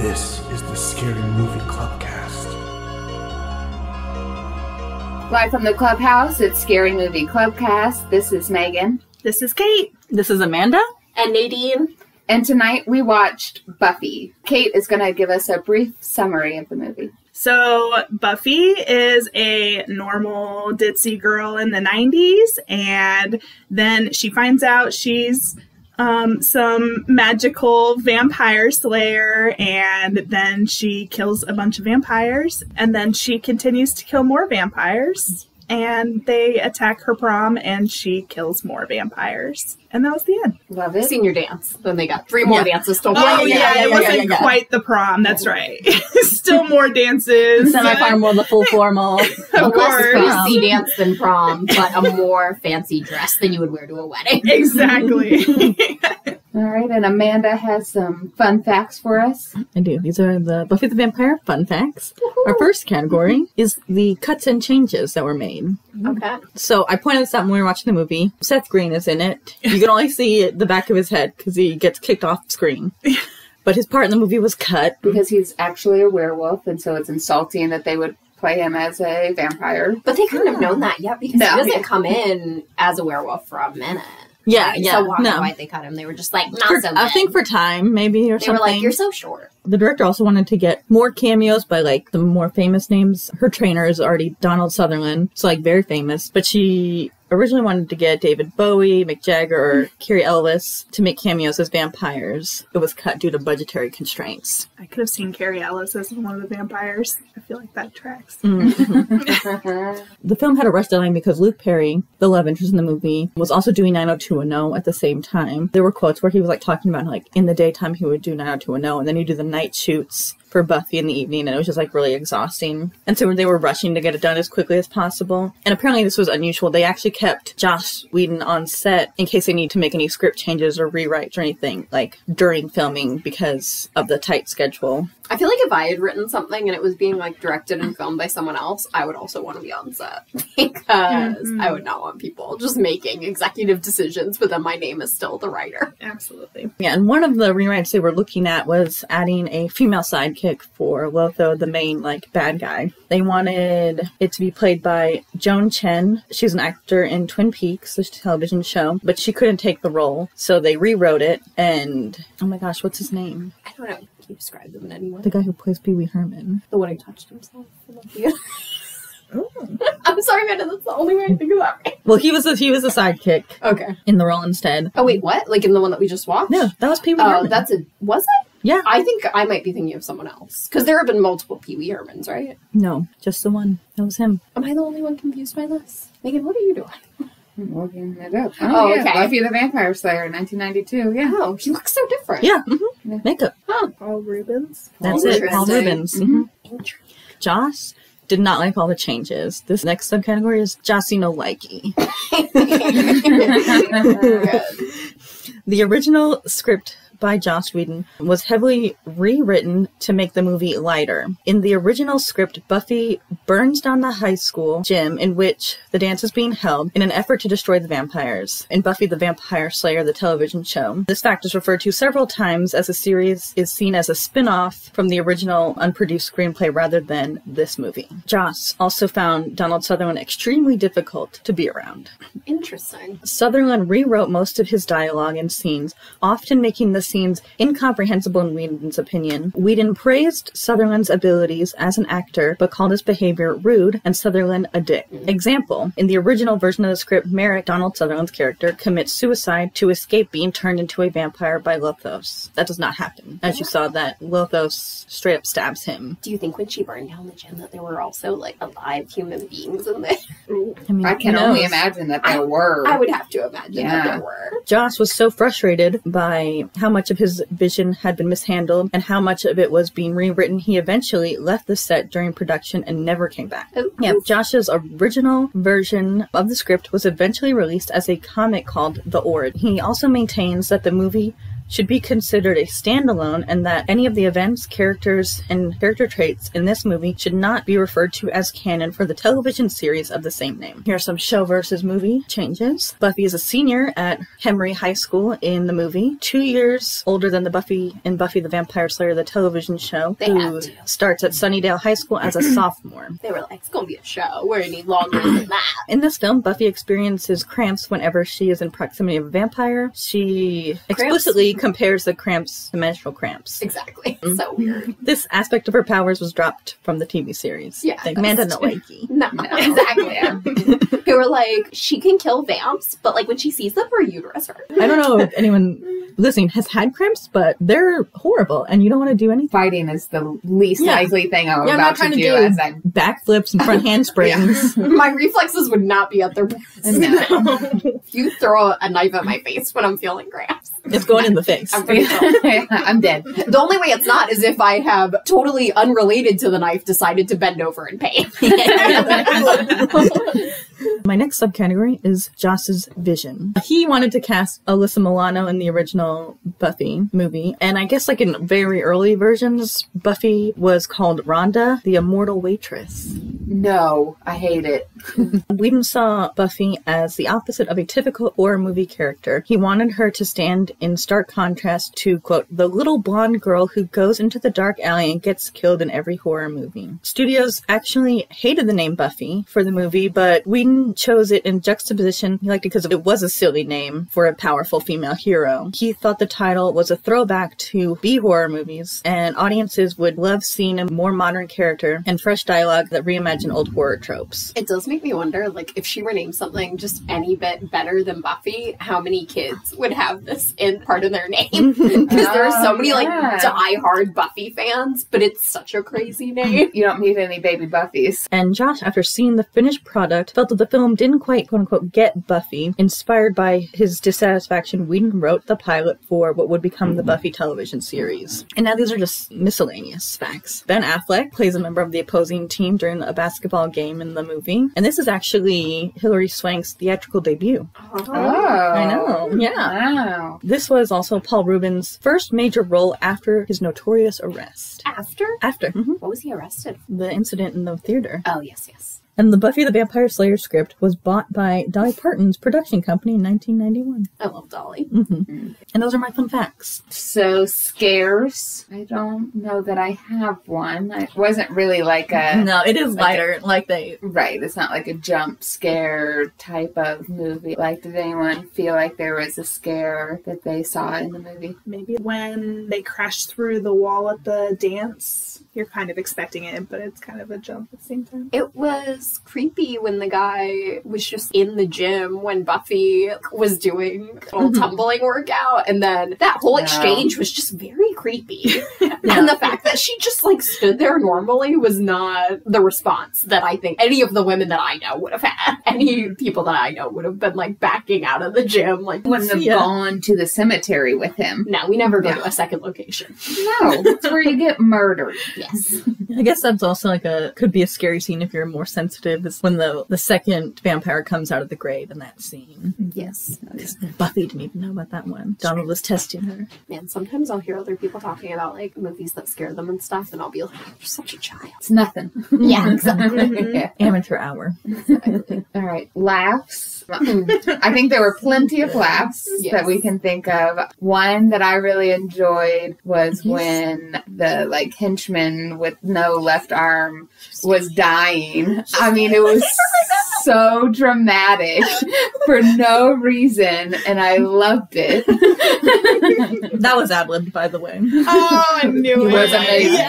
This is the Scary Movie Clubcast. Live from the clubhouse, it's Scary Movie Clubcast. This is Megan. This is Kate. This is Amanda. And Nadine. And tonight we watched Buffy. Kate is going to give us a brief summary of the movie. So, Buffy is a normal ditzy girl in the 90s, and then she finds out she's um, some magical vampire slayer, and then she kills a bunch of vampires, and then she continues to kill more vampires, and they attack her prom, and she kills more vampires. And that was the end. Love it. Senior dance. Then they got three more dances to Oh, watch. yeah, it wasn't quite the prom. That's right. Still more dances. Semi-formal, the full formal. of A less course. fancy dance than prom, but a more fancy dress than you would wear to a wedding. Exactly. All right, and Amanda has some fun facts for us. I do. These are the Buffy the Vampire fun facts. Our first category is the cuts and changes that were made. Okay. So I pointed this out when we were watching the movie. Seth Green is in it. You can only see the back of his head because he gets kicked off screen. But his part in the movie was cut. Because he's actually a werewolf, and so it's insulting that they would play him as a vampire. But they couldn't have known that yet because No, he doesn't come in as a werewolf for a minute. Yeah, Right? yeah. So why, no. why'd they cut him? They were just like, not For- so I think for time, maybe, or they something. were like, you're so short. The director also wanted to get more cameos by like the more famous names. Her trainer is already Donald Sutherland, so like very famous. But she originally wanted to get David Bowie, Mick Jagger, or Cary Elwes to make cameos as vampires. It was cut due to budgetary constraints. I could have seen Cary Elwes as one of the vampires. I feel like that tracks. Mm-hmm. The film had a rush deadline because Luke Perry, the love interest in the movie, was also doing 90210 at the same time. There were quotes where he was like talking about like in the daytime he would do 90210 and then he'd do the night shoots for Buffy in the evening and it was just like really exhausting. And so they were rushing to get it done as quickly as possible. And apparently this was unusual. They actually kept Joss Whedon on set in case they need to make any script changes or rewrites or anything like during filming because of the tight schedule. I feel like if I had written something and it was being like directed and filmed by someone else, I would also want to be on set because I mm-hmm. would not want people just making executive decisions, but then my name is still the writer. Absolutely. Yeah, and one of the rewrites they were looking at was adding a female sidekick for Lotho, the main like bad guy. They wanted it to be played by Joan Chen. She's an actor in Twin Peaks, the television show, but she couldn't take the role, so they rewrote it. And oh my gosh, what's his name? I don't know. Can you describe them in any way? The guy who plays Pee Wee Herman. The one who touched himself. I love you. I'm sorry, Amanda. That's the only way I think of that. Right. Well, he was a, he was a sidekick Okay. in the role instead. Oh wait, what? Like in the one that we just watched? No, that was Pee Wee Oh, Herman. that's a. Was it? Yeah. I think I might be thinking of someone else because there have been multiple Pee Wee Hermans, right? no, just the one. That was him. Am I the only one confused by this? Megan, what are you doing? I'm looking it up. Oh, yeah. okay. Buffy the Vampire Slayer, 1992. Yeah. Oh, he looks so different. Yeah, hmm makeup. All Reubens. That's it. Paul Interesting. Reubens. Mhm. Interesting. Joss did not like all the changes. This next subcategory is Jossie no likey. The original script by Joss Whedon was heavily rewritten to make the movie lighter. In the original script, Buffy burns down the high school gym in which the dance is being held in an effort to destroy the vampires. In Buffy the Vampire Slayer, the television show, this fact is referred to several times as the series is seen as a spin-off from the original unproduced screenplay rather than this movie. Joss also found Donald Sutherland extremely difficult to be around. Interesting. Sutherland rewrote most of his dialogue and scenes, often making the scenes incomprehensible in Whedon's opinion. Whedon praised Sutherland's abilities as an actor, but called his behavior rude and Sutherland a dick. Example, in the original version of the script, Merrick, Donald Sutherland's character, commits suicide to escape being turned into a vampire by Lothos. That does not happen. As you saw, that Lothos straight up stabs him. Do you think when she burned down the gym that there were also like alive human beings in there? I mean, I can who only imagine that there were. I would have to imagine Yeah. that there were. Joss was so frustrated by how much of his vision had been mishandled and how much of it was being rewritten, he eventually left the set during production and never came back. Oh, Yeah, Joss's original version of the script was eventually released as a comic called The Ord. He also maintains that the movie should be considered a standalone and that any of the events, characters, and character traits in this movie should not be referred to as canon for the television series of the same name. Here are some show versus movie changes. Buffy is a senior at Hemery High School in the movie, two years older than the Buffy in Buffy the Vampire Slayer, the television show, They who starts at Sunnydale High School as a sophomore. They were like, it's gonna be a show. We're gonna longer than that. In this film, Buffy experiences cramps whenever she is in proximity of a vampire. She explicitly compares the cramps to menstrual cramps. Exactly. It's so weird. This aspect of her powers was dropped from the TV series. Yeah, like that's Amanda Nowicki. No, exactly. They were like, she can kill vamps, but like when she sees them, her uterus hurts. I don't know if anyone listening has had cramps, but they're horrible, and you don't want to do anything. Fighting is the least Yeah. likely thing I'm Yeah, I'm about not trying to to do, do as I'm backflips and front handsprings. My reflexes would not be at their best. No. if you throw a knife at my face when I'm feeling cramps, It's going in the face. I'm pretty. I'm dead. The only way it's not is if I have totally unrelated to the knife decided to bend over in pain. My next subcategory is Joss's vision. He wanted to cast Alyssa Milano in the original Buffy movie, and I guess like in very early versions, Buffy was called Rhonda, the immortal waitress. No, I hate it. Whedon saw Buffy as the opposite of a typical horror movie character. He wanted her to stand in stark contrast to, quote, the little blonde girl who goes into the dark alley and gets killed in every horror movie. Studios actually hated the name Buffy for the movie, but Whedon chose it in juxtaposition. He liked it because it was a silly name for a powerful female hero. He thought the title was a throwback to B horror movies, and audiences would love seeing a more modern character and fresh dialogue that reimagined old horror tropes. It does make me wonder, like, if she were named something just any bit better than Buffy, how many kids would have this in part of their name? Because there are so Oh, many, yeah. like, die-hard Buffy fans, but it's such a crazy name. You don't need any baby Buffies. And Joss, after seeing the finished product, felt that the film didn't quite quote unquote get Buffy. Inspired by his dissatisfaction, Whedon wrote the pilot for what would become the Buffy television series. And now these are just miscellaneous facts. Ben Affleck plays a member of the opposing team during a basketball game in the movie. And this is actually Hilary Swank's theatrical debut. Oh, I know. Yeah. Wow. This was also Paul Reubens' first major role after his notorious arrest. After? After mhm, What was he arrested for? the incident in the theater. Oh, yes, yes. And the Buffy the Vampire Slayer script was bought by Dolly Parton's production company in 1991. I love Dolly. Mm-hmm. And those are my fun facts. So scares. I don't know that I have one. It wasn't really like a No, it is Like lighter. Like they. right. It's not like a jump scare type of movie. Like, did anyone feel like there was a scare that they saw in the movie? Maybe when they crash through the wall at the dance, you're kind of expecting it, but it's kind of a jump at the same time. It was creepy when the guy was just in the gym when Buffy was doing a little mm-hmm. tumbling workout, and then that whole No. exchange was just very creepy. And the fact that she just like stood there normally was not the response that I think any of the women that I know would have had. Any mm-hmm. people that I know would have been like backing out of the gym, like. Wouldn't have Yeah. gone to the cemetery with him. No, we never go Yeah. to a second location. No, that's where you get murdered. Yes. I guess that's also like a could be a scary scene if you're more sensitive. Is when the the second vampire comes out of the grave in that scene. Yes. Buffy didn't even know about that one. Donald was testing her. Man, sometimes I'll hear other people talking about like movies that scare them and stuff, and I'll be like, you're such a child. It's nothing. Yeah, exactly. Amateur hour. All right, laughs. Mm. I think there were plenty of laughs Yes. that we can think of. One that I really enjoyed was when the like henchman with no left arm was dying. I mean, it was so dramatic for no reason, and I loved it. That was ad libbed, by the way. Oh, I knew He was amazing.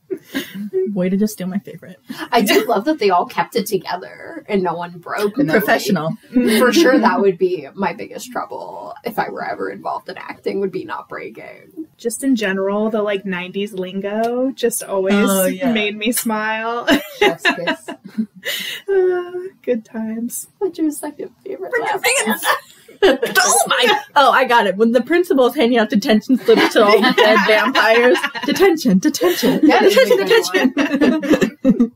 Way to just steal my favorite. I do love that they all kept it together and no one broke. the Professional. movie. For sure, that would be my biggest trouble if I were ever involved in acting. Would be not breaking. Just in general, the like '90s lingo just always Oh, yeah. made me smile. Chef's kiss. Uh, Good times. What's your second favorite? Oh my! Oh, I got it. When the principal's handing out detention slips to all the dead vampires, detention, detention, That is a detention, detention.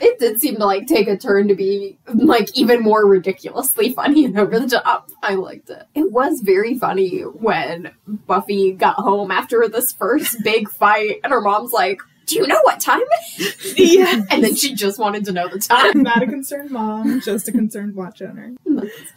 it did seem to like take a turn to be like even more ridiculously funny and over the top. I liked it. It was very funny when Buffy got home after this first big fight and her mom's like, Do you know what time it is? Yeah. And then she just wanted to know the time. Not a concerned mom, just a concerned watch owner.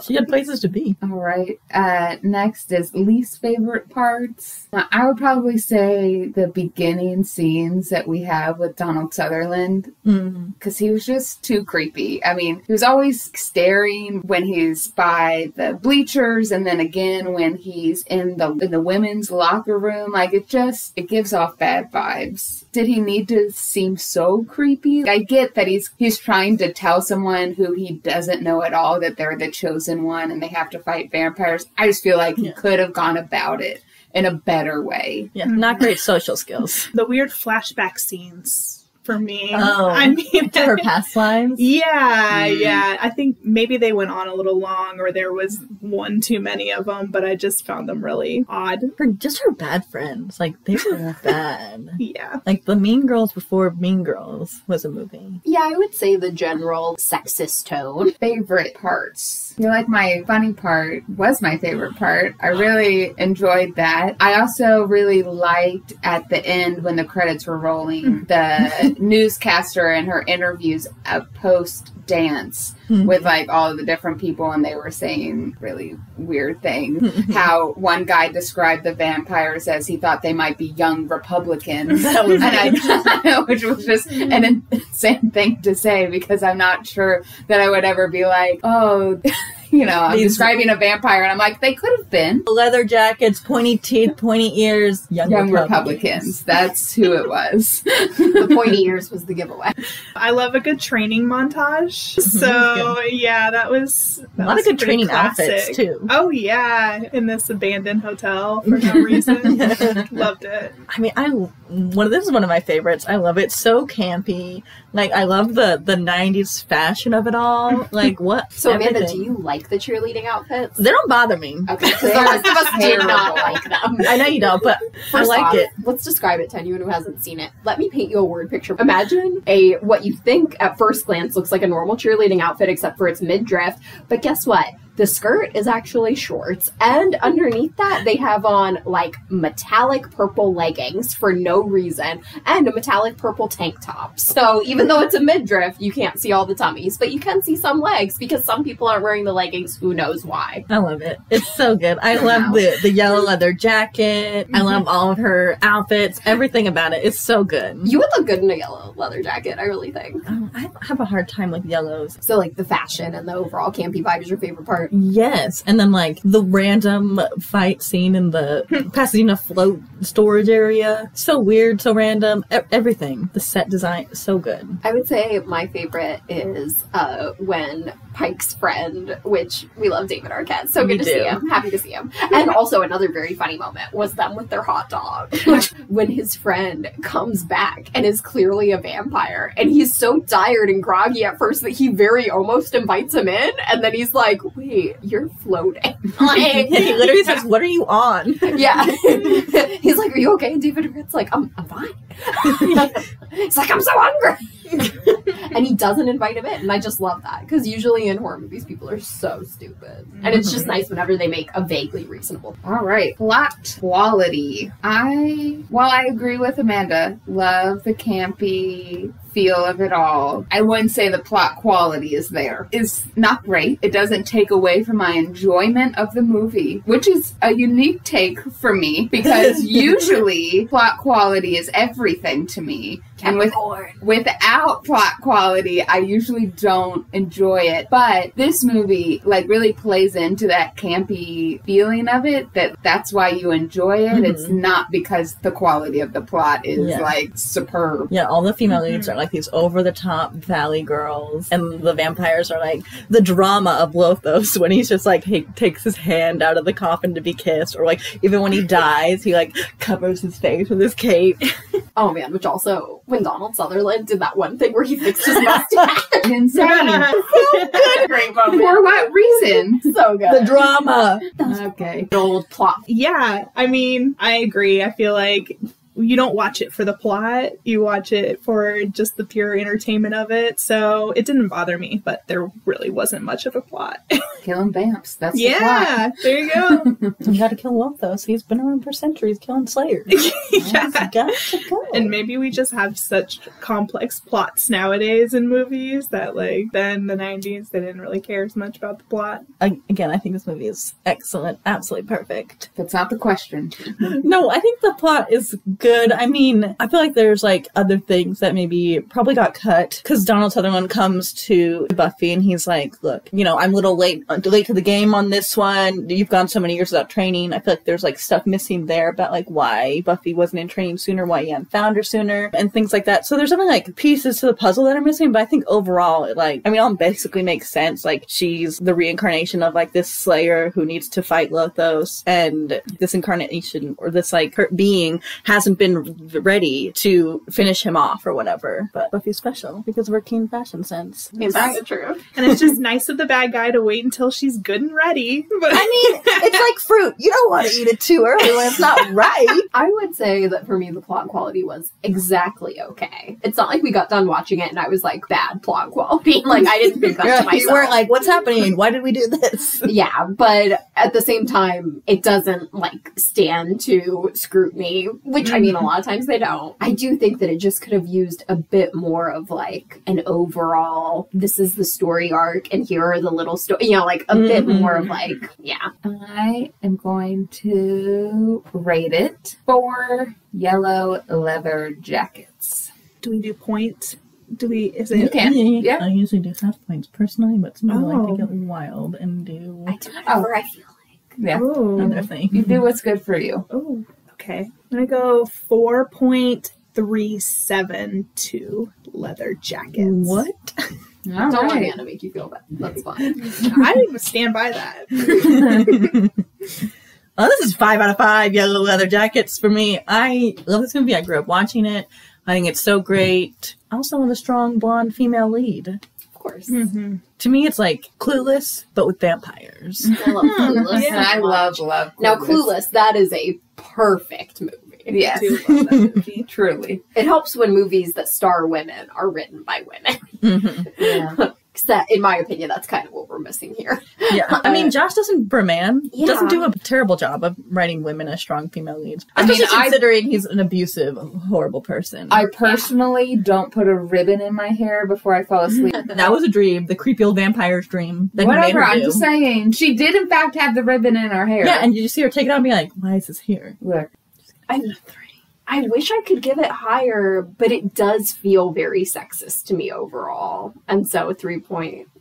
She had places to be. All right. Uh, next is least favorite parts. Now, I would probably say the beginning scenes that we have with Donald Sutherland because he was just too creepy. I mean, he was always staring when he's by the bleachers, and then again when he's in the in the women's locker room. Like it just it gives off bad vibes. Did he need to seem so creepy? I get that he's he's trying to tell someone who he doesn't know at all that they're the chosen one and they have to fight vampires. I just feel like he could have gone about it in a better way. Yeah, not great social skills. The weird flashback scenes for me. Oh. I mean, To her past lives. Yeah, Mm. yeah. I think maybe they went on a little long or there was one too many of them, but I just found them really odd. Her, just her bad friends. Like, they were bad. Yeah. Like, the Mean Girls before Mean Girls was a movie. Yeah, I would say the general sexist tone. favorite parts. I feel like my funny part was my favorite part. I really enjoyed that. I also really liked at the end when the credits were rolling the newscaster and her interviews post dance with like all of the different people and they were saying really weird things. How one guy described the vampires as he thought they might be young Republicans. And I, which was just an insane thing to say because I'm not sure that I would ever be like, oh, you know, I'm describing a vampire, and I'm like, they could have been Leather jackets, pointy teeth, pointy ears, young, young Republicans. That's who it was. The pointy ears was the giveaway. I love a good training montage. Mhm. So, yeah, that was A that lot was of good pretty training outfits, classic. too. Oh, yeah. In this abandoned hotel for no reason. Loved it. I mean, I one of this is one of my favorites. I love it. So campy. Like I love the the '90s fashion of it all. Like what? So Amanda, do you like the cheerleading outfits? They don't bother me. Okay, the rest of us did not like them. I know you don't, but I like off, it. Let's describe it to anyone who hasn't seen it. Let me paint you a word picture. Imagine a what you think at first glance looks like a normal cheerleading outfit, except for it's midriff. But guess what? The skirt is actually shorts, and underneath that they have on like metallic purple leggings for no reason, and a metallic purple tank top. So even though it's a midriff, you can't see all the tummies, but you can see some legs because some people aren't wearing the leggings. Who knows why? I love it. It's so good. I love the the yellow leather jacket. I mm-hmm. love all of her outfits. Everything about. It's so good. You would look good in a yellow leather jacket, I really think. Oh, I have a hard time with yellows. So like the fashion and the overall campy vibe is your favorite part. Yes, and then like the random fight scene in the Pasadena float storage area. So weird, so random. E- everything. The set design, so good. I would say my favorite is uh, when Pike's friend, which we love David Arquette, so We good to do. see him, happy to see him. And also another very funny moment was them with their hot dog, Which when his friend comes back and is clearly a vampire, and he's so tired and groggy at first that he very almost invites him in, and then he's like, "Wait, you're floating." Like, he literally says, "What are you on?" Yeah. He's like, Are you okay? And David Arquette's like, I'm, I'm fine. He's like, I'm so hungry. and he doesn't invite him in. And I just love that. Because usually in horror movies, people are so stupid. And it's just mm-hmm. nice whenever they make a vaguely reasonable. All right, plot quality. I, while I agree with Amanda, love the campy feel of it all. I wouldn't say the plot quality is there. It's not great. It doesn't take away from my enjoyment of the movie, which is a unique take for me because usually plot quality is everything to me. And with without plot quality, I usually don't enjoy it. But this movie like really plays into that campy feeling of it that that's why you enjoy it. Mm-hmm. It's not because the quality of the plot is Yeah. like superb. Yeah, all the female mm-hmm. leads are like these over the top valley girls, and the vampires are like the drama of Lothos when he's just like he takes his hand out of the coffin to be kissed, or like even when he dies, he like covers his face with his cape. Oh man, which also, when Donald Sutherland did that one thing where he fixed his mustache. Insane. Great moment. For what reason? So good. the drama. Okay. The Old plot. Yeah, I mean, I agree. I feel like you don't watch it for the plot, you watch it for just the pure entertainment of it. So it didn't bother me, but there really wasn't much of a plot. Killing vamps. That's the plot. yeah, there you go. You gotta kill Lothos. He's been around for centuries killing Slayers. yeah. Gotta go. And maybe we just have such complex plots nowadays in movies that, like, then the 90s, they didn't really care as much about the plot. I- again, I think this movie is excellent, absolutely perfect. That's not the question. No, I think the plot is good. I mean, I feel like there's like other things that maybe probably got cut because Donald Sutherland comes to Buffy and he's like, "Look, you know, I'm a little late, uh, late to the game on this one. You've gone so many years without training. I feel like there's like stuff missing there about like why Buffy wasn't in training sooner, why hadn't found her sooner, and things like that. So there's something like pieces to the puzzle that are missing. But I think overall, it, like, I mean, all basically makes sense. Like, she's the reincarnation of like this Slayer who needs to fight Lothos, and this incarnation or this like her being hasn't been ready to finish him off or whatever. But Buffy's special because of her keen fashion sense. Is that true? And it's just nice of the bad guy to wait until she's good and ready. But I mean, it's like fruit. You don't want to eat it too early when it's not right. I would say that for me, the plot quality was exactly okay. It's not like we got done watching it and I was like, bad plot quality. Like, I didn't think that to myself. you weren't like, what's happening? Why did we do this? yeah, but at the same time, it doesn't like stand to scrutiny, which I mean, a lot of times they don't. I do think that it just could have used a bit more of like an overall, this is the story arc, and here are the little story, you know, like a bit Mhm. more of like, yeah. I am going to rate it for yellow leather jackets. do we do point? Do we, is You can. Yeah. I usually do half points personally, but sometimes I like Oh. to get wild and do I do whatever I feel like. Yeah. Oh, other things. You do what's good for you. oh, okay. I'm going to go 4.372 leather jackets. What? All Don't let right. Anna make you feel bad. That's fine. I stand by that. Oh, this is five out of five yellow leather jackets for me. I love this movie. I grew up watching it. I think it's so great. Also, with a strong blonde female lead. Of course. hmm To me, it's like Clueless, but with vampires. I love Clueless. And I so love, much. love. Now, Clueless, that is a perfect movie. Yes. do love that movie. Truly. It helps when movies that star women are written by women. Mhm. Yeah. That, in my opinion, that's kind of what we're missing here. Yeah, I mean, Joss doesn't Berman Yeah. doesn't do a terrible job of writing women as strong female leads. I mean, Especially I- considering he's an abusive, horrible person. I personally don't put a ribbon in my hair before I fall asleep. that was a dream, the creepy old vampire's dream that Whatever, I'm just saying. She did, in fact, have the ribbon in her hair. Yeah, and you just see her take it out and be like, "Why is this here?" Look. I, I wish I could give it higher, but it does feel very sexist to me overall. And so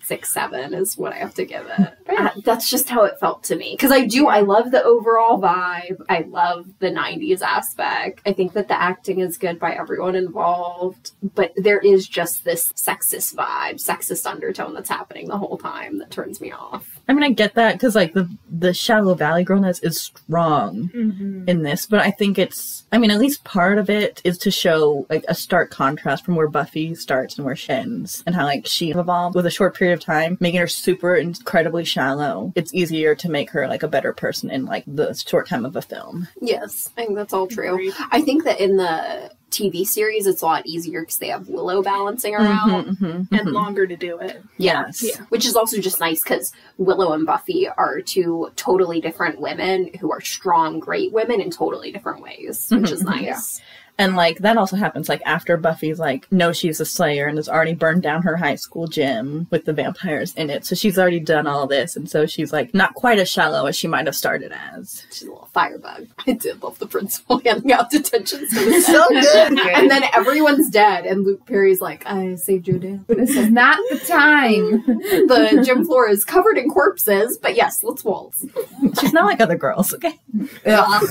3.67 is what I have to give it. Uh, that's just how it felt to me. Because I do, I love the overall vibe. I love the 90s aspect. I think that the acting is good by everyone involved. But there is just this sexist vibe, sexist undertone that's happening the whole time that turns me off. I mean, I get that because like the the Shallow Valley girlness is strong Mhm. in this, but I think it's. I mean, at least part of it is to show like a stark contrast from where Buffy starts and where she ends, and how like she evolved with a short period of time, making her super incredibly shallow. It's easier to make her like a better person in like the short time of a film. Yes, I think that's all true. Agreed. I think that in the TV series, it's a lot easier because they have Willow balancing her out, Mhm, mhm, And mhm. longer to do it. Yes. Yeah. which is also just nice because Willow and Buffy are two totally different women who are strong, great women in totally different ways, which is Mhm. nice. And like that also happens like after Buffy's like no, she's a slayer and has already burned down her high school gym with the vampires in it. So she's already done all this and so she's like not quite as shallow as she might have started as. She's a little firebug. I did love the principal handing out detention. So it's So good. And then everyone's dead, and Luke Perry's like, "I saved your day." This is not the time. The gym floor is covered in corpses, but yes, let's waltz. She's not like other girls, okay? Ugh.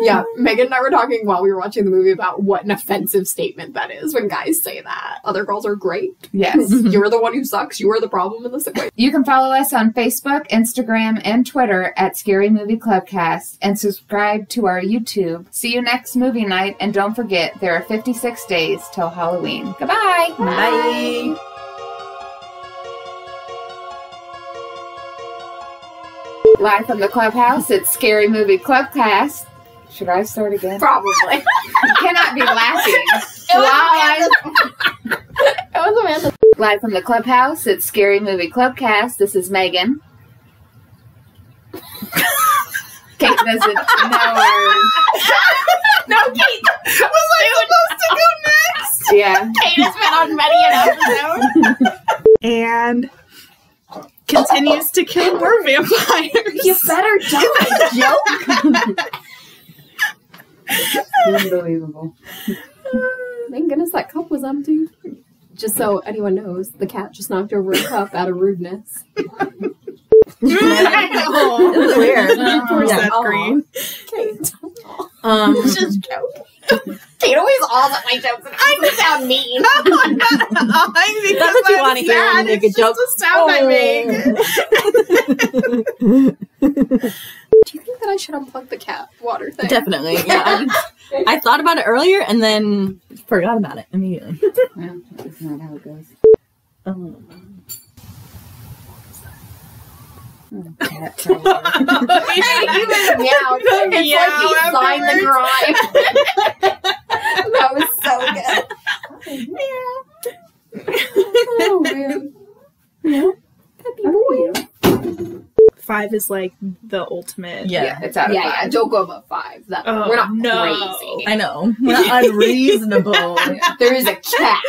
yeah, Megan and I were talking while we were watching the movie about what an offensive statement that is when guys say that. Other girls are great. Yes. You're the one who sucks. You are the problem in this equation. You can follow us on Facebook, Instagram, and Twitter at Scary Movie Clubcast and subscribe to our YouTube. See you next movie night, and don't forget there are 56 days till Halloween. Goodbye. Bye. Live from the clubhouse, it's Scary Movie Clubcast. Should I start again? Probably. You cannot be laughing. It was Live, It was Amanda. live from the clubhouse. It's Scary Movie Clubcast. This is Megan. Kate doesn't know her. No, Kate. Was I supposed to go next? Yeah. Kate has been on many an episode. and continues to kill more vampires. You better don't joke. Unbelievable. Thank goodness that cup was empty. Just so anyone knows, the cat just knocked over a cup out of rudeness. Oh, It was weird. Poor Yeah. Seth Green. Kate. Um, Just joking. Kate always alls at my jokes and I just sound mean. That's what you wanna hear when you make a joke. Just a sound I make. Do you think that I should unplug the cat water thing? definitely. Yeah. I, I thought about it earlier and then forgot about it immediately. Well, that's not how it goes. Um, Cat probably. Even meow. It's Meow like he signed the crime. that was so good. oh man. Peppy boy. Five is like the ultimate. yeah. Yeah, it's out of Yeah, yeah. Don't go above five. That, Oh, we're not no. crazy. I know. We're not unreasonable. There is a cap.